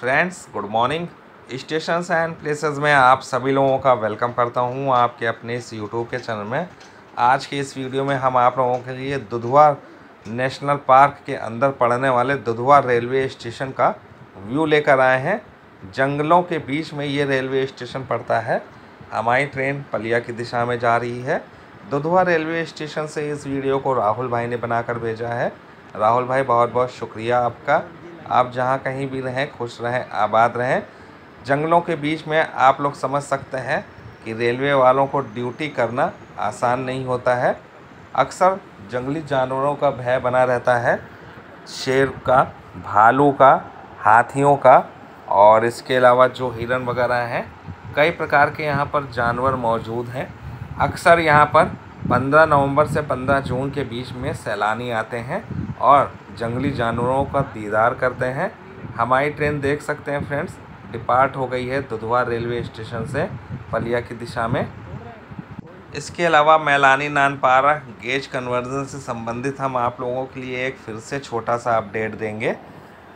Friends, good morning. Station and places में आप सभी लोगों का वेलकम करता हूँ आपके अपने इस यूट्यूब के चैनल में। आज के इस वीडियो में हम आप लोगों के लिए दुधवा नेशनल पार्क के अंदर पड़ने वाले दुधवा रेलवे स्टेशन का व्यू लेकर आए हैं। जंगलों के बीच में ये रेलवे स्टेशन पड़ता है। हमारी ट्रेन पलिया की दिशा में जा रही है। दुधवा रेलवे स्टेशन से इस वीडियो को राहुल भाई ने बनाकर भेजा है। राहुल भाई बहुत बहुत शुक्रिया आपका। आप जहाँ कहीं भी रहें, खुश रहें, आबाद रहें। जंगलों के बीच में आप लोग समझ सकते हैं कि रेलवे वालों को ड्यूटी करना आसान नहीं होता है। अक्सर जंगली जानवरों का भय बना रहता है। शेर का, भालू का, हाथियों का और इसके अलावा जो हिरन वगैरह हैं, कई प्रकार के यहाँ पर जानवर मौजूद हैं। अक्सर यहाँ पर 15 नवंबर से 15 जून के बीच में सैलानी आते हैं। और जंगली जानवरों का दीदार करते हैं। हमारी ट्रेन देख सकते हैं फ्रेंड्स। डिपार्ट हो गई है दुधवा रेलवे स्टेशन से पलिया की दिशा में। इसके अलावा मैलानी नानपारा गेज कन्वर्जन से संबंधित हम आप लोगों के लिए एक फिर से छोटा सा अपडेट देंगे।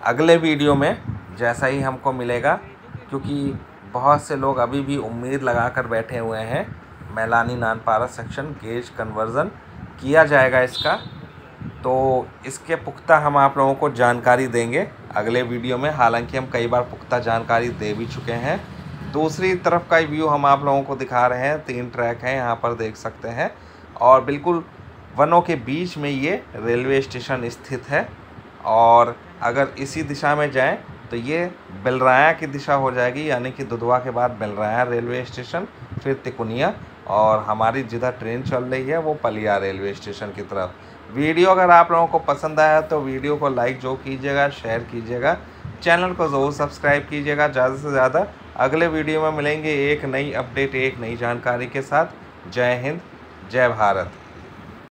अगले वीडियो में जैसा ही हमको मिलेगा, क्योंकि बहुत से लोग अभी भी उम्मीद लगा कर बैठे हुए हैं, Mailani Nanpara section gauge conversion किया जाएगा इसका। तो इसके पुख्ता हम आप लोगों को जानकारी देंगे। अगले वीडियो में, हालाँकि हम कई बार पुख्ता जानकारी दे भी चुके हैं। दूसरी तरफ़ का व्यू हम आप लोगों को दिखा रहे हैं, तीन ट्रैक हैं, यहाँ पर देख सकते हैं। और बिल्कुल वनों के बीच में ये रेलवे स्टेशन स्थित है। और अगर इसी दिशा में जाएँ तो ये बेलराया की दिशा हो जाएगी, यानी कि दुधवा के बाद बेलराया रेलवे स्टेशन, फिर तिकुनिया। और हमारी जिधर ट्रेन चल रही है, वो पलिया रेलवे स्टेशन की तरफ़। वीडियो अगर आप लोगों को पसंद आया तो वीडियो को लाइक जो कीजिएगा शेयर कीजिएगा। चैनल को ज़रूर सब्सक्राइब कीजिएगा। ज़्यादा से ज़्यादा अगले वीडियो में मिलेंगे एक नई अपडेट एक नई जानकारी के साथ। जय हिंद, जय भारत।